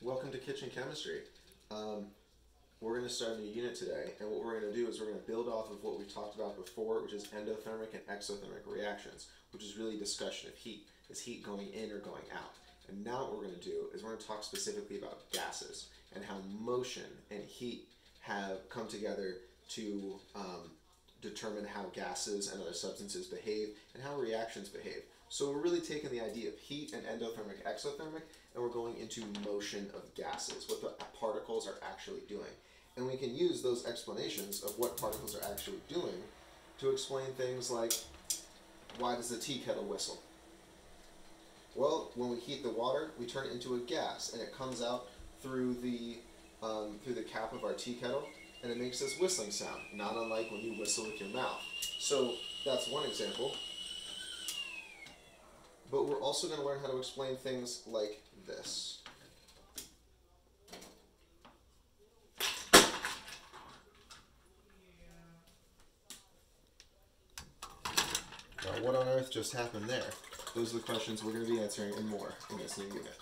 Welcome to Kitchen Chemistry. Um, we're going to start a new unit today, and what we're going to do is we're going to build off of what we talked about before, which is endothermic and exothermic reactions, which is really discussion of heat. Is heat going in or going out? And now what we're going to do is we're going to talk specifically about gases and how motion and heat have come together to um, determine how gases and other substances behave and how reactions behave. So we're really taking the idea of heat and endothermic, exothermic, and we're going into motion of gases, what the particles are actually doing. And we can use those explanations of what particles are actually doing to explain things like why does the tea kettle whistle? Well, when we heat the water, we turn it into a gas, and it comes out through the um, through the cap of our tea kettle, and it makes this whistling sound, not unlike when you whistle with your mouth. So that's one example. But we're also going to learn how to explain things like this. Now, what on earth just happened there? Those are the questions we're going to be answering and more in this new unit.